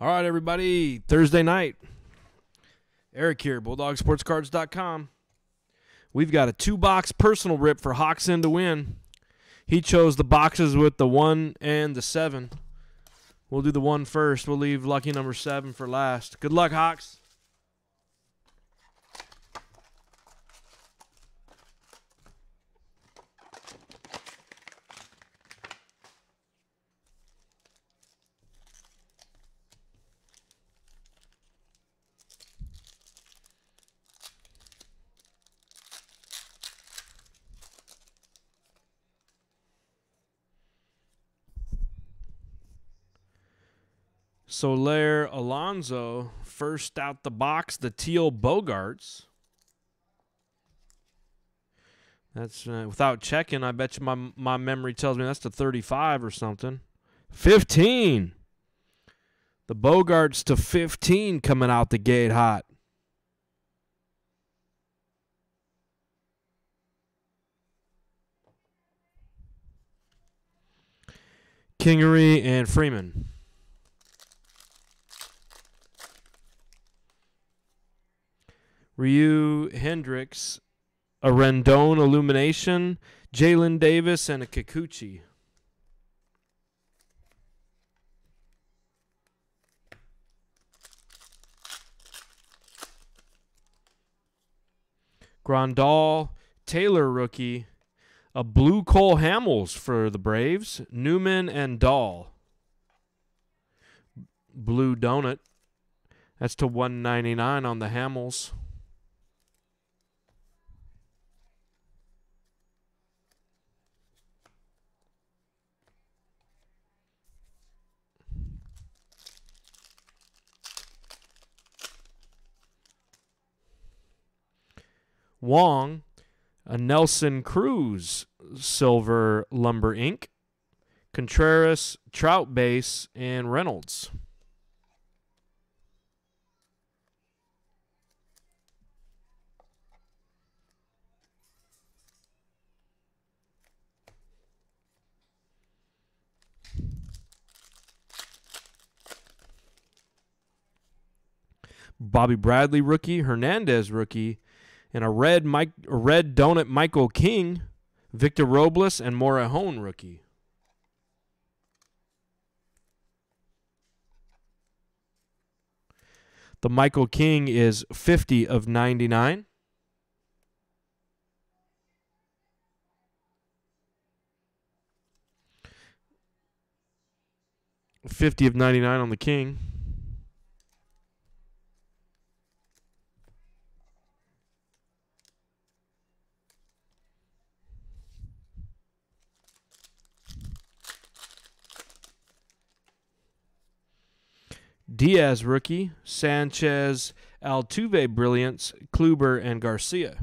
All right, everybody. Thursday night. Eric here, BulldogSportsCards.com. We've got a two box personal rip for Hawkson to win. He chose the boxes with the one and the seven. We'll do the one first. We'll leave lucky number seven for last. Good luck, Hawks. Soler Alonso first out the box, the teal Bogaerts. That's uh, without checking. I bet you my my memory tells me that's the 35 or something. 15. The Bogaerts to 15 coming out the gate hot. Kingery and Freeman. Ryu Hendricks, a Rendon Illumination, Jaylin Davis, and a Kikuchi. Grandal, Taylor rookie, a blue Cole Hamels for the Braves, Newman and Dahl. Blue donut. That's to 199 on the Hamels. Wong, a Nelson Cruz Silver Lumber Ink., Contreras Trout Base, and Reynolds. Bobby Bradley rookie, Hernandez rookie, and a red Mike, red donut Michael King, Victor Robles, and Morahone rookie. The Michael King is 50 of 99. Fifty of ninety nine on the King. Diaz rookie, Sanchez, Altuve brilliance, Kluber, and Garcia.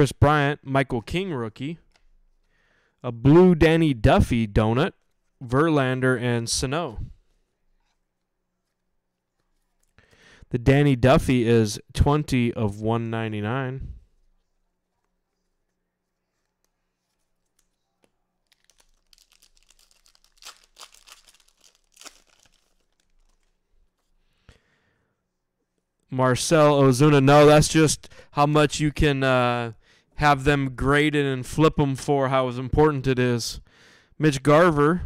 Kris Bryant, Michael King rookie, a blue Danny Duffy donut, Verlander, and Sano. The Danny Duffy is 20 of 199. Marcell Ozuna. No, that's just how much you can uh, have them graded and flip them for how important it is. Mitch Garver,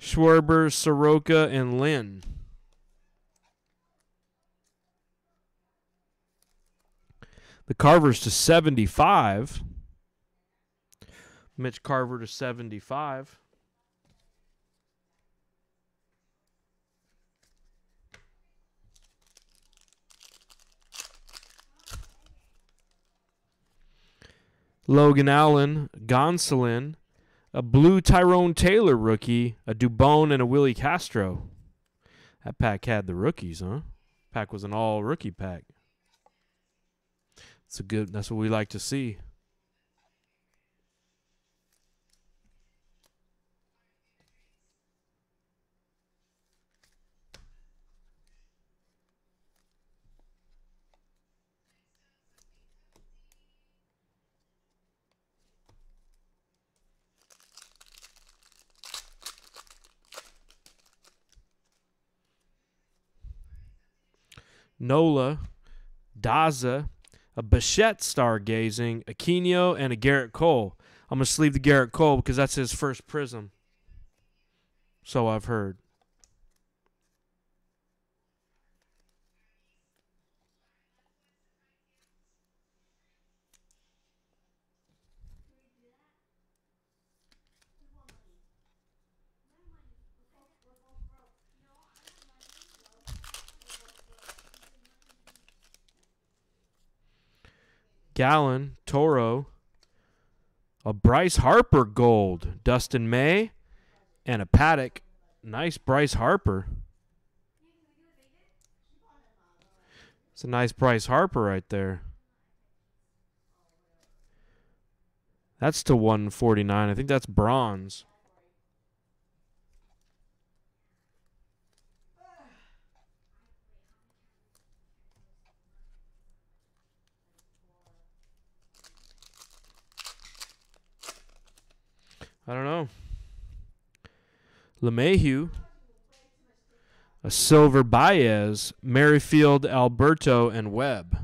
Schwarber, Soroka, and Lynn. The Garver's to 75. Mitch Garver to 75. Logan Allen, Gonsolin, a blue Tyrone Taylor rookie, a Dubon, and a Willi Castro. That pack had the rookies, huh? Pack was an all rookie pack. It's a good. That's what we like to see. Nola, Daza, a Bichette stargazing, a Aquino, and a Gerrit Cole. I'm going to sleeve the Gerrit Cole because that's his first prism. So I've heard. Gallen, Toro, a Bryce Harper gold, Dustin May, and a Paddock. Nice Bryce Harper. It's a nice Bryce Harper right there. That's to 149. I think that's bronze. I don't know. LeMahieu, a Silver Baez, Merrifield, Alberto, and Webb.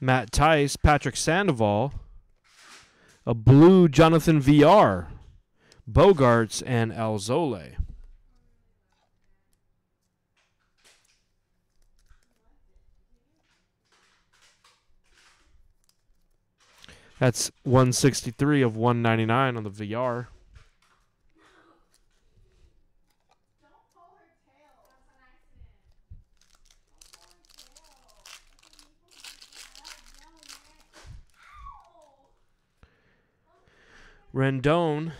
Matt Thaiss, Patrick Sandoval, a blue Jonathan VR. Bogaerts, and Alzolay. That's 163 of 199 on the VR. Rendon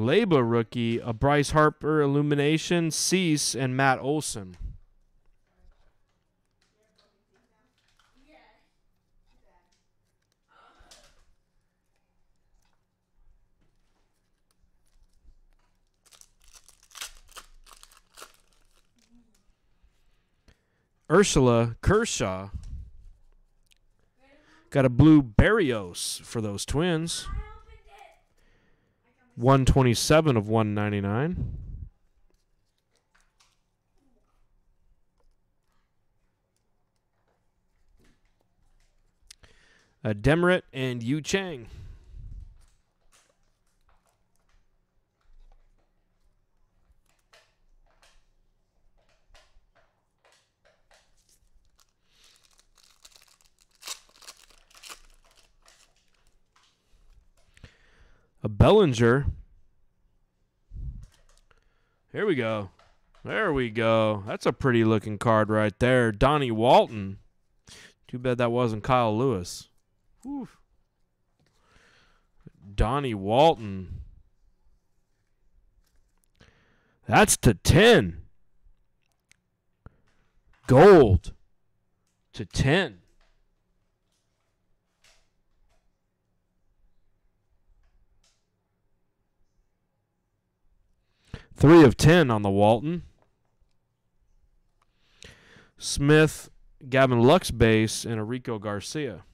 Leba rookie, a Bryce Harper illumination, Cease, and Matt Olson. Ursula Kershaw got a blue Berrios for those twins. 127 of 199. Uh, Demeritte and Yu Chang. A Bellinger. Here we go. There we go. That's a pretty looking card right there. Donnie Walton. Too bad that wasn't Kyle Lewis. Whew. Donnie Walton. That's to 10. Gold to 10. Three of ten on the Walton. Smith, Gavin Lux base, and Rico Garcia.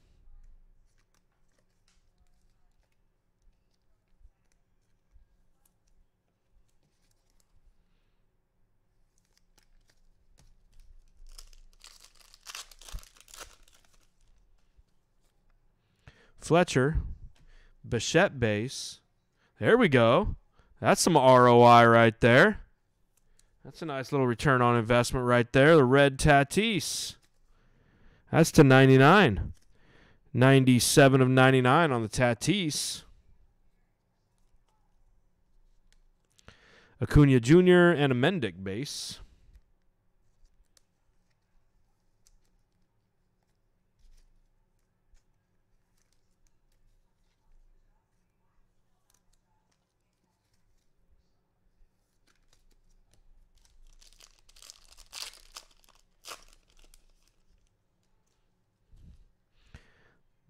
Fletcher, Bichette base. There we go. That's some ROI right there. That's a nice little return on investment right there. The red Tatis. That's to 99. 97 of 99 on the Tatis. Acuna Jr. and a Mendick base.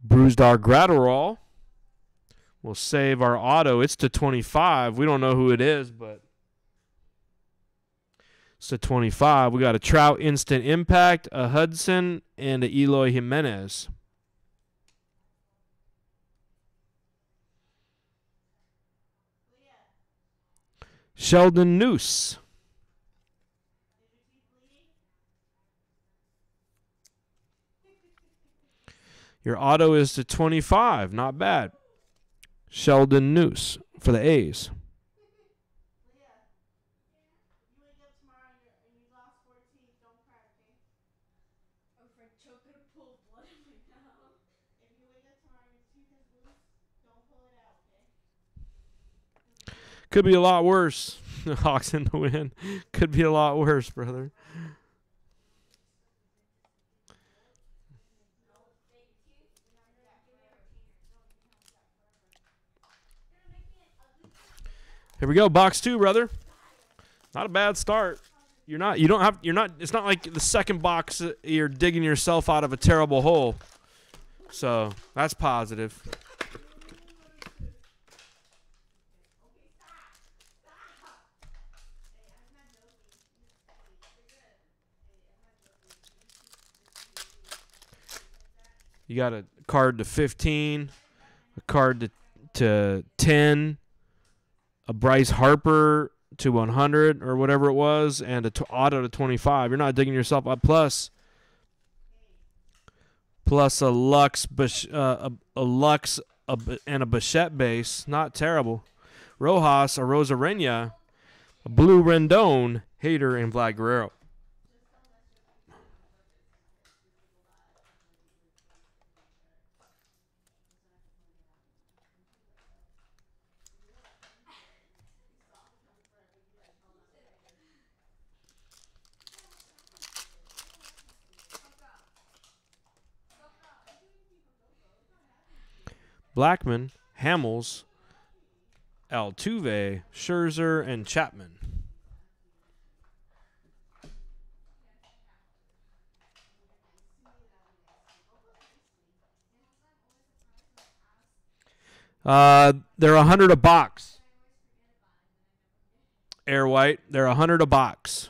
Used our Gratterall. We'll save our auto. It's to 25. We don't know who it is, but it's to 25. We got a Trout Instant Impact, a Hudson, and a Eloy Jimenez. Sheldon Neuse. Your auto is to 25. Not bad. Sheldon Neuse for the A's. Could be a lot worse. Hawks in the win. Could be a lot worse, brother. Here we go, box two, brother. Not a bad start. You're not. You don't have. You're not. It's not like the second box. uh, You're digging yourself out of a terrible hole. So that's positive. You got a card to 15, a card to to 10, a Bryce Harper to 100 or whatever it was, and a t- auto to 25. You're not digging yourself up. Plus, plus a Lux, uh, a, a Lux, a, and a Bichette base. Not terrible. Rojas, a Rosarena, a Blue Rendon, Hader, and Vlad Guerrero. Blackmon, Hamels, Altuve, Scherzer, and Chapman. Uh, they're a hundred a box. Air White, they're a hundred a box.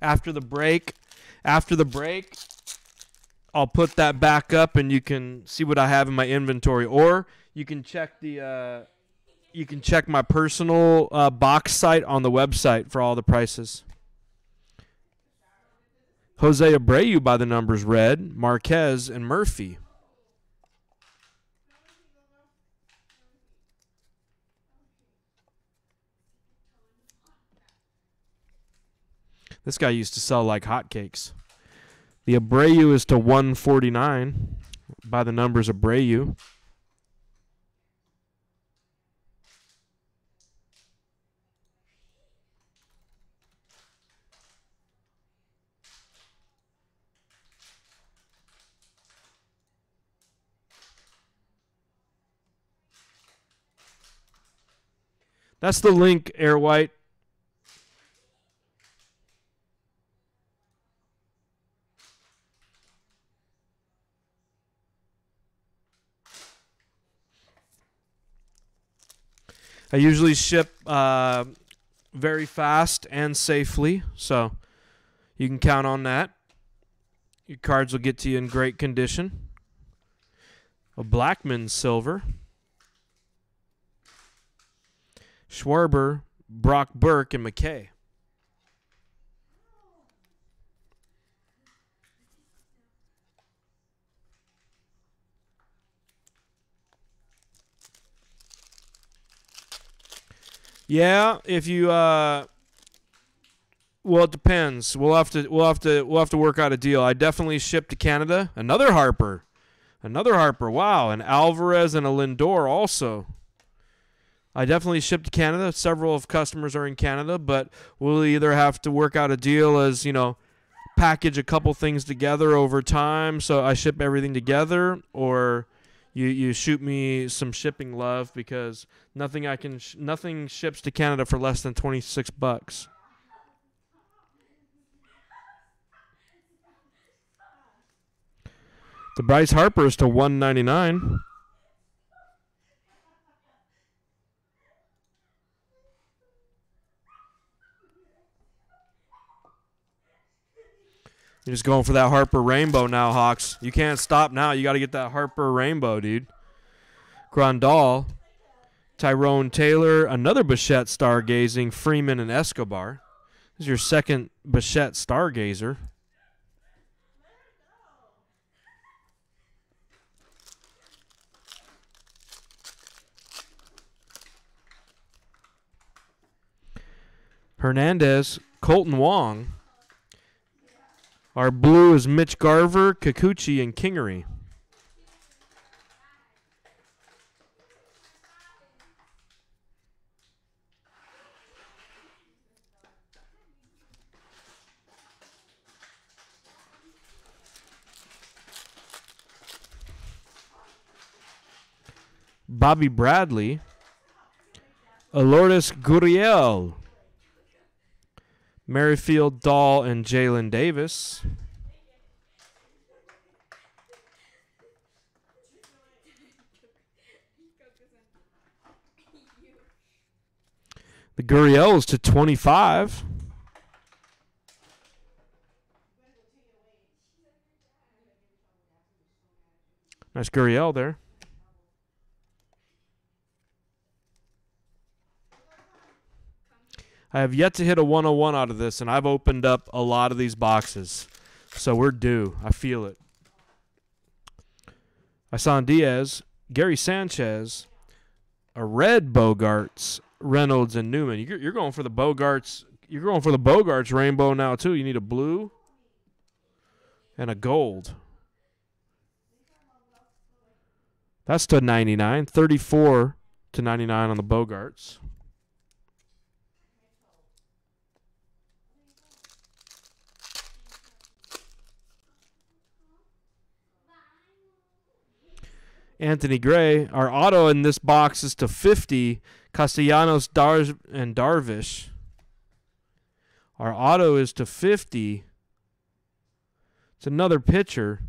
After the break, after the break, I'll put that back up and you can see what I have in my inventory, or you can check the. Uh, you can check my personal uh, box site on the website for all the prices. Jose Abreu by the numbers red, Marquez and Murphy. This guy used to sell like hotcakes. The Abreu is to 149 by the numbers Abreu. That's the link, Air White. I usually ship uh, very fast and safely, so you can count on that. Your cards will get to you in great condition. A Blackmon silver. Schwarber, Brock Burke, and McKay. Yeah, if you uh well it depends. We'll have to we'll have to we'll have to work out a deal. I definitely ship to Canada. Another Harper. Another Harper. Wow, and Alvarez and a Lindor also. I definitely ship to Canada. Several of customers are in Canada, but we'll either have to work out a deal as, you know, package a couple things together over time so I ship everything together or you you shoot me some shipping love because nothing I can sh- nothing ships to Canada for less than 26 bucks. The Bryce Harper is to 199. You're just going for that Harper rainbow now, Hawks. You can't stop now. You got to get that Harper rainbow, dude. Grandal, Tyrone Taylor, another Bichette stargazing, Freeman and Escobar. This is your second Bichette stargazer. Hernandez, Kolten Wong. Our blue is Mitch Garver, Kikuchi, and Kingery. Bobby Bradley, Lourdes Gurriel, Merrifield Dahl, and Jaylin Davis. The Gurriels to 25. Nice Gurriel there. I have yet to hit a 101 out of this, and I've opened up a lot of these boxes. So we're due. I feel it. Isan Diaz, Gary Sanchez, a red Bogaerts, Reynolds, and Newman. You're, you're going for the Bogaerts. You're going for the Bogaerts rainbow now too. You need a blue and a gold. That's to 99. 34 to 99 on the Bogaerts. Anthony Gray. Our auto in this box is to 50. Castellanos, Dar- and Darvish. Our auto is to 50. It's another pitcher.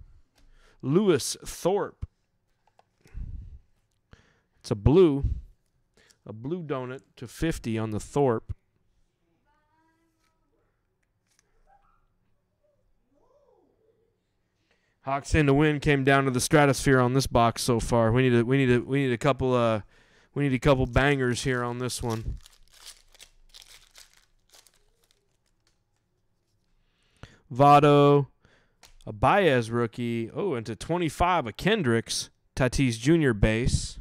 Lewis Thorpe. It's a blue. A blue donut to 50 on the Thorpe. Hawks in the win came down to the stratosphere on this box so far. We need a we need a we need a couple uh we need a couple bangers here on this one. Votto, a Baez rookie. Oh, into 25, a Kendricks, Tatis Jr. base.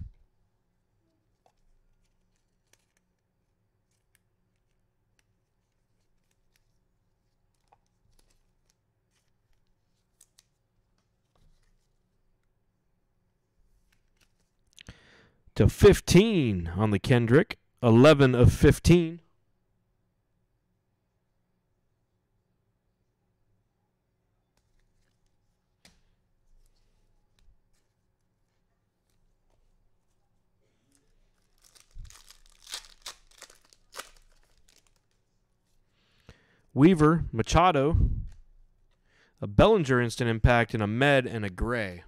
To 15 on the Kendrick. 11 of 15. Weaver, Machado, a Bellinger instant impact, and a Med and a Gray.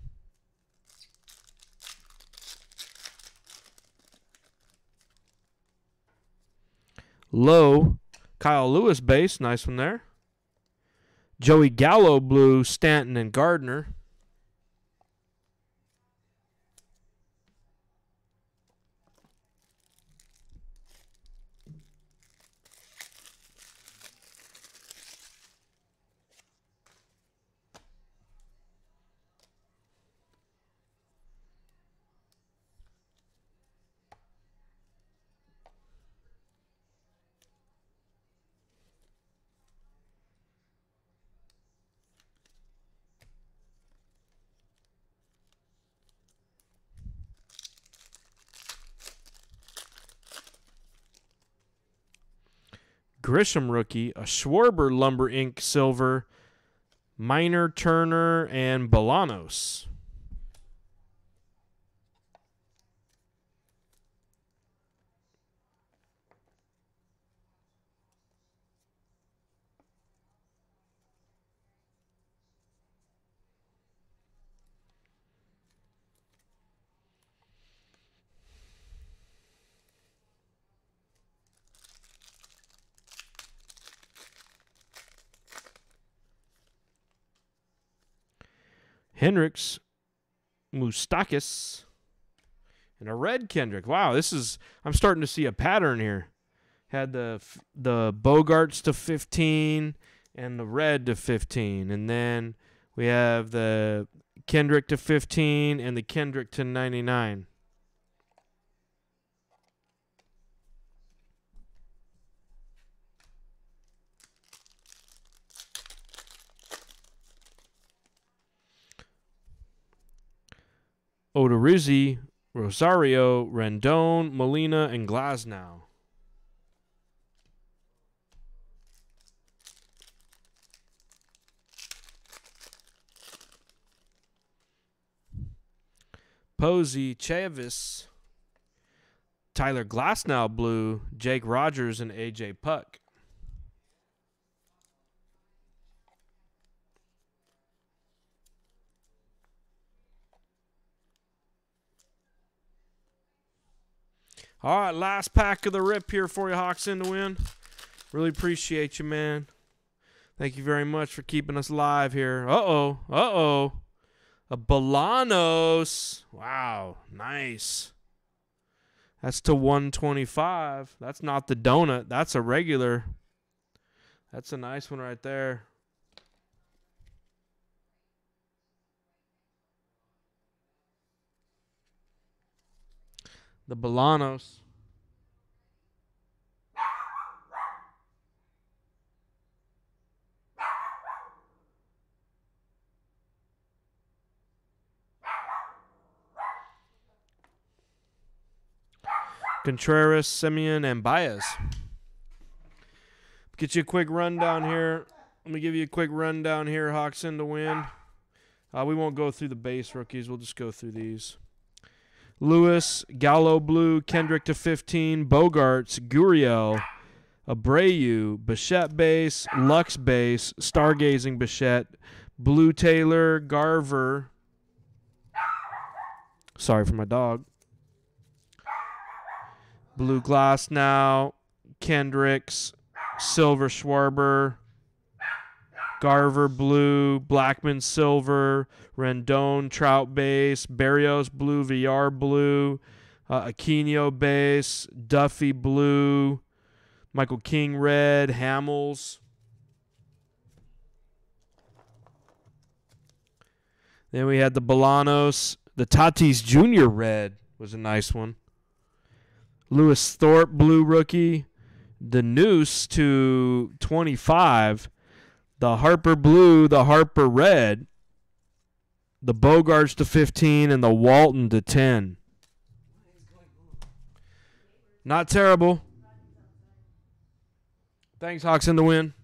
Low, Kyle Lewis base, nice one there. Joey Gallo blue, Stanton and Gardner. Grisham rookie, a Schwarber Lumber Ink silver, Minor Turner, and Bolanos. Hendricks, Moustakas, and a red Kendrick. Wow, this is I'm starting to see a pattern here. Had the the Bogaerts to 15 and the red to 15, and then we have the Kendrick to 15 and the Kendrick to 99. Odorizzi, Rosario, Rendon, Molina, and Glasnow. Posey, Chavis, Tyler Glasnow blue, Jake Rogers, and AJ Puk. All right, last pack of the rip here for you, Hawks in the win. Really appreciate you, man. Thank you very much for keeping us live here. Uh oh, uh oh. A Bolanos. Wow, nice. That's to 125. That's not the donut. That's a regular. That's a nice one right there. The Bolanos. Contreras, Semien, and Baez. Get you a quick rundown here. Let me give you a quick rundown here. Hawks in to win. Uh, we won't go through the base rookies. We'll just go through these. Lewis, Gallo Blue, Kendrick to 15, Bogaerts, Gurriel, Abreu, Bichette base, Lux base, Stargazing Bichette, Blue Taylor, Garver. Sorry for my dog. Blue Glasnow, Kendricks, Silver Schwarber, Garver blue, Blackmon silver, Rendon trout base, Berrios blue, VR blue, uh, Aquino base, Duffy blue, Michael King red, Hamels. Then we had the Bolanos, the Tatis Jr. red was a nice one. Lewis Thorpe blue rookie, the Neuse to 25 the Harper Blue, the Harper Red, the Bogaerts to 15, and the Walton to 10. Not terrible. Thanks, Hawks in the win.